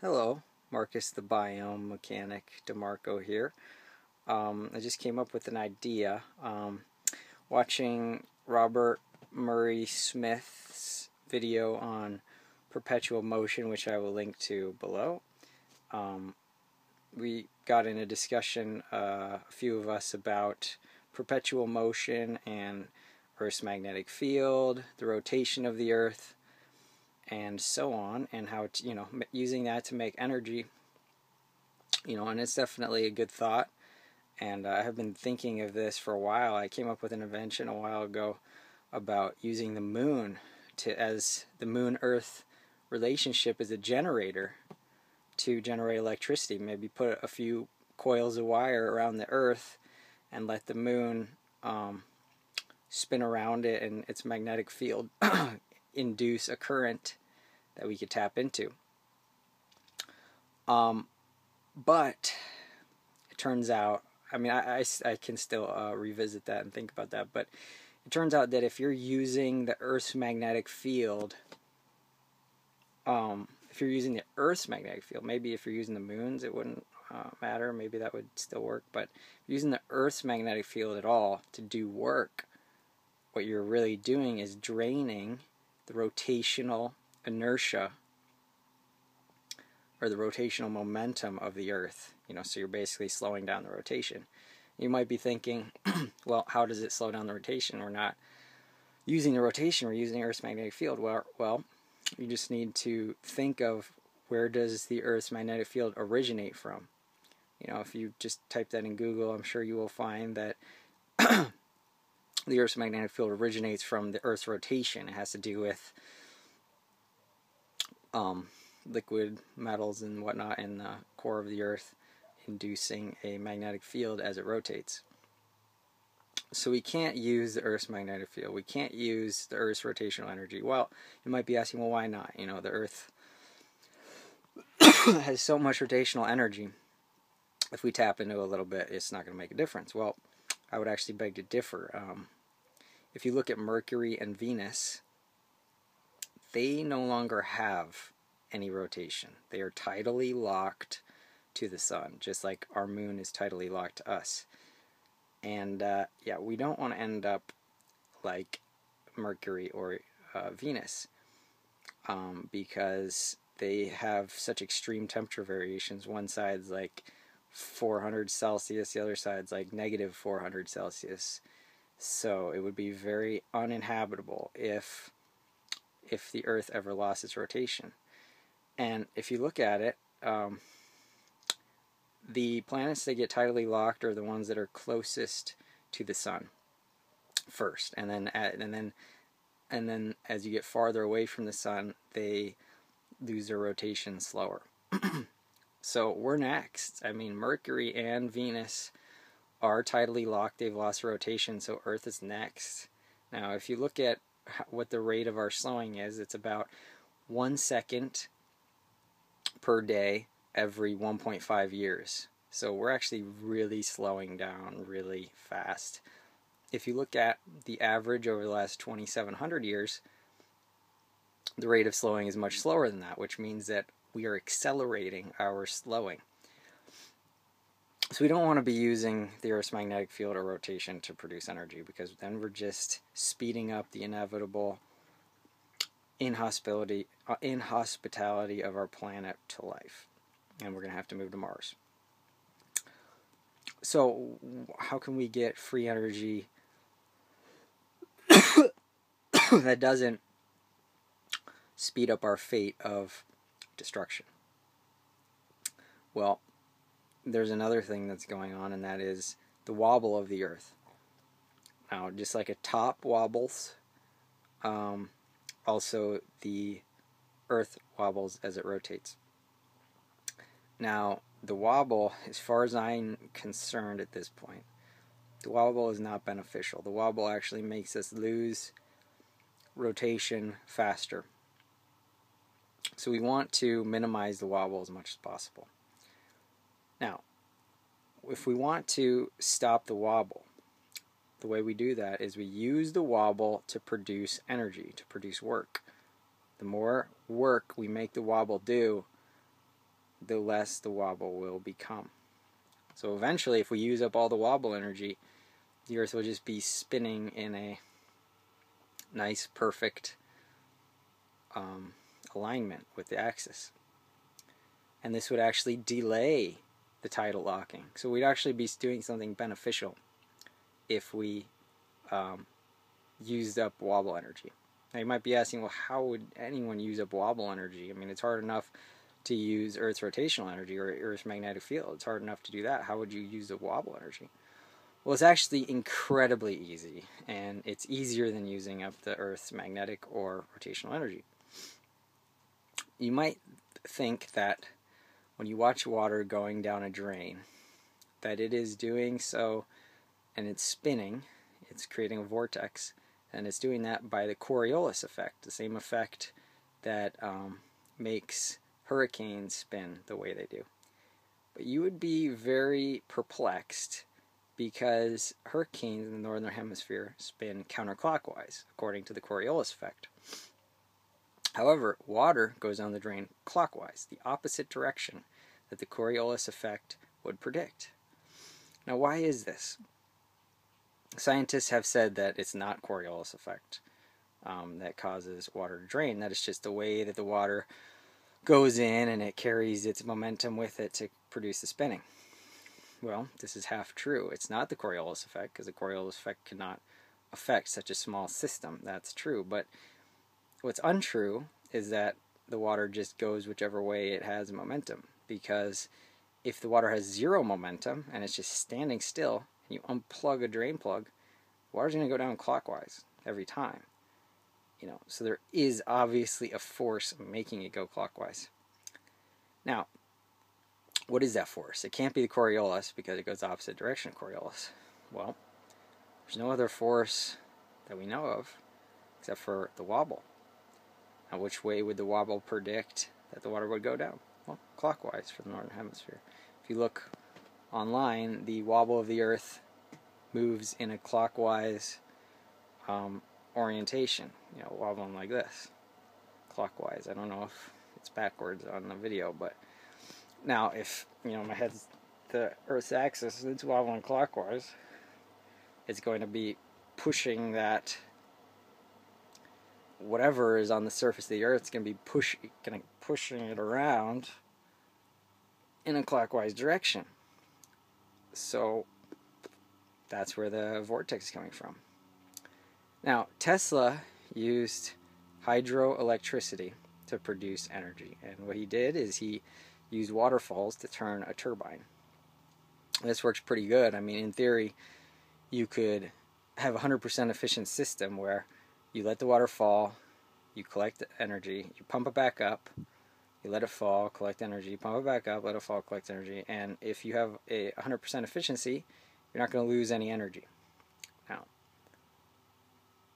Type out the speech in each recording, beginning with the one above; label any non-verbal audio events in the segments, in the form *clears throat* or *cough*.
Hello, Marcus the Biome Mechanic DiMarco here. Um, I just came up with an idea. Um, watching Robert Murray-Smith's video on perpetual motion, which I will link to below. Um, we got in a discussion, uh, a few of us, about perpetual motion and Earth's magnetic field, the rotation of the Earth, and so on, and how to, you know using that to make energy. You know, and it's definitely a good thought. And uh, I have been thinking of this for a while. I came up with an invention a while ago about using the moon to as the moon Earth relationship as a generator to generate electricity. Maybe put a few coils of wire around the Earth and let the moon um, spin around it and its magnetic field *clears throat* induce a current that we could tap into. Um, but it turns out, I mean, I, I, I can still uh, revisit that and think about that, but it turns out that if you're using the Earth's magnetic field, um, if you're using the Earth's magnetic field, maybe if you're using the moon's, it wouldn't uh, matter. Maybe that would still work. But using the Earth's magnetic field at all to do work, what you're really doing is draining the rotational inertia or the rotational momentum of the Earth. You know, so you're basically slowing down the rotation. You might be thinking, *clears throat* well, how does it slow down the rotation? We're not using the rotation, we're using the Earth's magnetic field. Well, well, you just need to think of where does the Earth's magnetic field originate from. You know, if you just type that in Google, I'm sure you will find that *clears throat* the Earth's magnetic field originates from the Earth's rotation. It has to do with um, liquid metals and whatnot in the core of the Earth inducing a magnetic field as it rotates. So we can't use the Earth's magnetic field. We can't use the Earth's rotational energy. Well, you might be asking, well, why not? You know, the Earth *coughs* has so much rotational energy. If we tap into a little bit, it's not going to make a difference. Well, I would actually beg to differ. Um, if you look at Mercury and Venus, they no longer have any rotation. They are tidally locked to the sun, just like our moon is tidally locked to us. And uh, yeah, we don't want to end up like Mercury or uh, Venus um, because they have such extreme temperature variations. One side's like 400 Celsius, the other side's like negative 400 Celsius. So it would be very uninhabitable if if the Earth ever lost its rotation. And if you look at it, um, the planets that get tidally locked are the ones that are closest to the sun first, and then and then and then as you get farther away from the sun, they lose their rotation slower. *clears throat* so we're next. I mean, Mercury and Venus are tidally locked, they've lost rotation, so Earth is next. Now, if you look at what the rate of our slowing is, it's about one second per day every 1.5 years. So we're actually really slowing down really fast. If you look at the average over the last 2,700 years, the rate of slowing is much slower than that, which means that we are accelerating our slowing. So we don't want to be using the Earth's magnetic field or rotation to produce energy because then we're just speeding up the inevitable inhospitality, uh, inhospitality of our planet to life. And we're going to have to move to Mars. So how can we get free energy *coughs* that doesn't speed up our fate of destruction? Well, there's another thing that's going on, and that is the wobble of the Earth. Now, just like a top wobbles, um, also the Earth wobbles as it rotates. Now, the wobble, as far as I'm concerned at this point, the wobble is not beneficial. The wobble actually makes us lose rotation faster. So we want to minimize the wobble as much as possible. Now, if we want to stop the wobble, the way we do that is we use the wobble to produce energy, to produce work. The more work we make the wobble do, the less the wobble will become. So eventually, if we use up all the wobble energy, the Earth will just be spinning in a nice, perfect um, alignment with the axis. And this would actually delay the tidal locking. So we'd actually be doing something beneficial if we um, used up wobble energy. Now you might be asking, well, how would anyone use up wobble energy? I mean, it's hard enough to use Earth's rotational energy or Earth's magnetic field. It's hard enough to do that. How would you use the wobble energy? Well, it's actually incredibly easy, and it's easier than using up the Earth's magnetic or rotational energy. You might think that when you watch water going down a drain, that it is doing so and it's spinning, it's creating a vortex, and it's doing that by the Coriolis effect, the same effect that um, makes hurricanes spin the way they do. But you would be very perplexed because hurricanes in the northern hemisphere spin counterclockwise, according to the Coriolis effect. However, water goes down the drain clockwise, the opposite direction that the Coriolis effect would predict. Now, why is this? Scientists have said that it's not Coriolis effect um, that causes water to drain. That is just the way that the water goes in and it carries its momentum with it to produce the spinning. Well, this is half true. It's not the Coriolis effect because the Coriolis effect cannot affect such a small system. That's true. But what's untrue is that the water just goes whichever way it has momentum. Because if the water has zero momentum and it's just standing still, and you unplug a drain plug, water's going to go down clockwise every time you know, so there is obviously a force making it go clockwise. Now, what is that force? It can't be the Coriolis because it goes opposite direction of Coriolis. Well, there's no other force that we know of except for the wobble. Now, which way would the wobble predict that the water would go down? Well, clockwise for the northern hemisphere. If you look online, the wobble of the Earth moves in a clockwise um, orientation, you know, wobbling like this, clockwise. I don't know if it's backwards on the video, but now if, you know, my head's the Earth's axis it's wobbling clockwise, it's going to be pushing that whatever is on the surface of the Earth is going to be push, going to pushing it around in a clockwise direction. So that's where the vortex is coming from. Now, Tesla used hydroelectricity to produce energy, and what he did is he used waterfalls to turn a turbine. This works pretty good. I mean, in theory, you could have a 100% efficient system where you let the water fall, you collect energy, you pump it back up, you let it fall, collect energy, pump it back up, let it fall, collect energy, and if you have a 100% efficiency, you're not going to lose any energy. Now,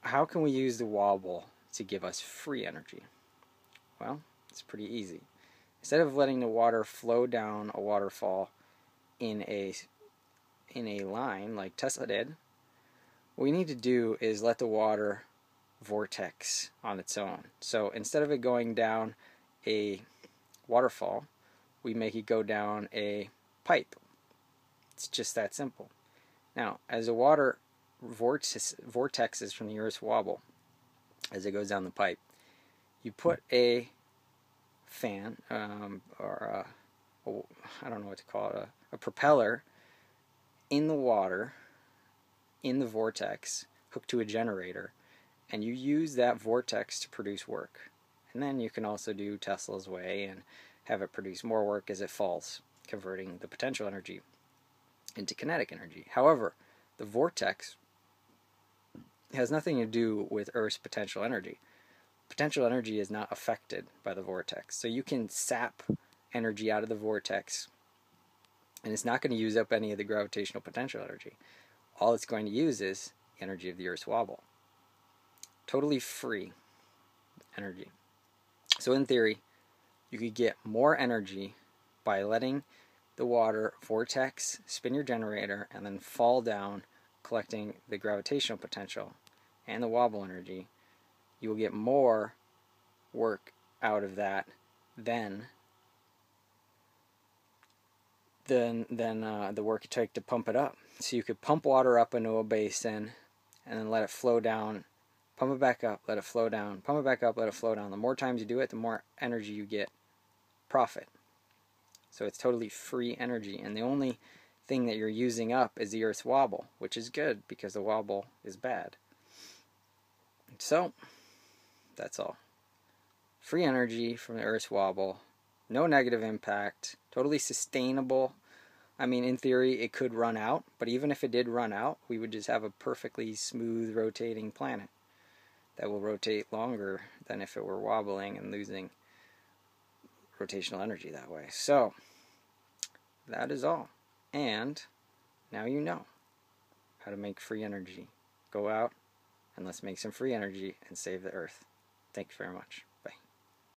how can we use the wobble to give us free energy? Well, it's pretty easy. Instead of letting the water flow down a waterfall in a in a line like Tesla did, what we need to do is let the water vortex on its own. So instead of it going down a waterfall, we make it go down a pipe. It's just that simple. Now, as the water vortex, vortexes from the Earth's wobble as it goes down the pipe. You put a fan, um, or I don't know what to call it, a, a propeller in the water, in the vortex, hooked to a generator, and you use that vortex to produce work. And then you can also do Tesla's way and have it produce more work as it falls, converting the potential energy into kinetic energy. However, the vortex has nothing to do with Earth's potential energy. Potential energy is not affected by the vortex. So you can sap energy out of the vortex, and it's not going to use up any of the gravitational potential energy. All it's going to use is energy of the Earth's wobble. Totally free energy. So, in theory, you could get more energy by letting the water vortex spin your generator and then fall down collecting the gravitational potential and the wobble energy, you will get more work out of that than than than uh, the work it took to pump it up. So you could pump water up into a basin and then let it flow down, pump it back up, let it flow down, pump it back up, let it flow down. The more times you do it, the more energy you get profit. So it's totally free energy, and the only thing that you're using up is the Earth's wobble, which is good because the wobble is bad. So that's all. Free energy from the Earth's wobble, no negative impact, totally sustainable. I mean, in theory, it could run out, but even if it did run out, we would just have a perfectly smooth rotating planet that will rotate longer than if it were wobbling and losing rotational energy that way. So, that is all. And now you know how to make free energy. Go out and let's make some free energy and save the earth. Thank you very much.